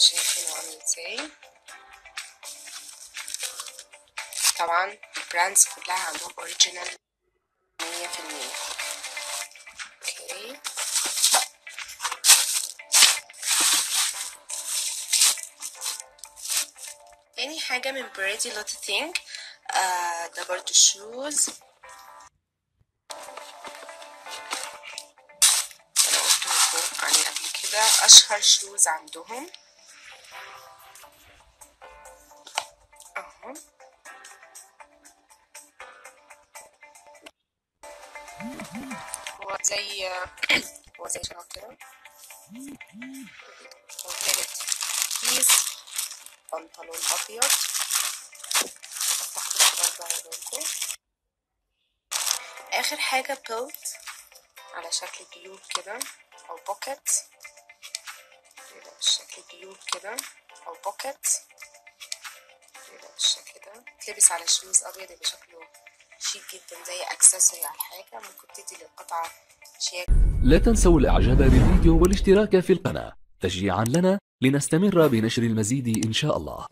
شايفينه عامل إزاي طبعا ال brands كلها عندهم original مية في المية. okay تاني حاجة من PrettyLittleThing ده برضو shoes أنا قلت لكم عليه قبل كده أشهر شوز عندهم. اهو هو زي هو زي شباب كده؟ هو تالت كيس بنطلون أبيض. آخر حاجة belt على شكل جيوب كده أو pocket كده بالشكل جيوب كده أو pocket كده بالشكل ده تلبس على shoes ابيض يبقى شكله شيك جدا زي accessory على حاجة ممكن تدي للقطعة شياكة لا تنسوا الإعجاب بالفيديو والاشتراك في القناة. تشجيعا لنا لنستمر بنشر المزيد إن شاء الله.